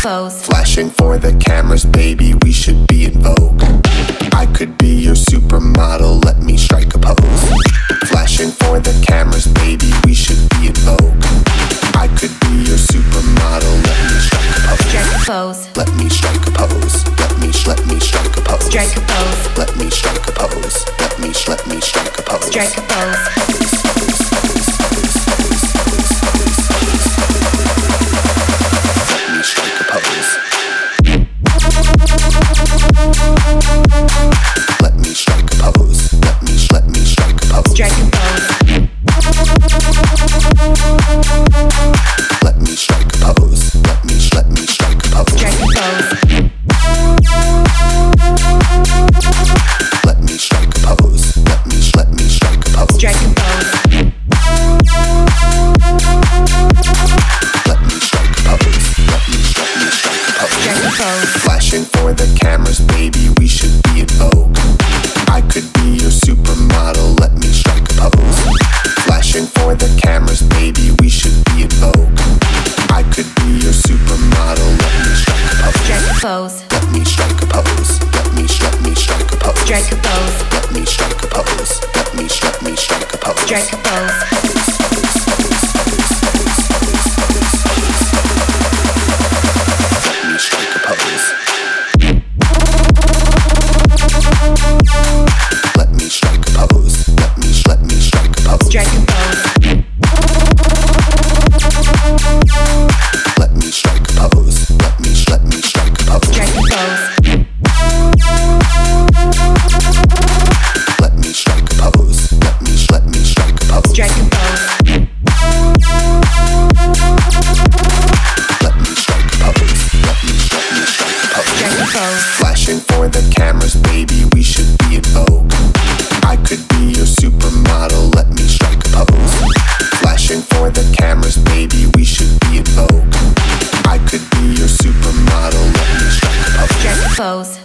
pose. Flashing for the cameras, baby, we should be in vogue. I could be your supermodel, let me strike a pose. Flashing for the cameras, baby, we should be in vogue. I could be your supermodel, let me strike a pose. Strike a pose. Let me strike a pose. Let me let me strike a pose. Strike a pose. Let me strike a pose. Let me let me strike a pose. Strike a pose, strike a pose. Strike a pose. Let me strike a pose. Let me let me strike a pose. Pose. Let me strike a pose. Let me let me strike a pose. Pose. Let me strike a pose. Let me let me strike a pose. Pose. Flashing for the cameras, baby, we Flashing the cameras, baby, we should be in vogue. I could be your supermodel, let me strike a pose. Strike a pose. Let me strike a pose. Let me sh- me strike a pose. Strike a pose. Let me strike a pose. Let me me strike a pose. Strike a pose. foes.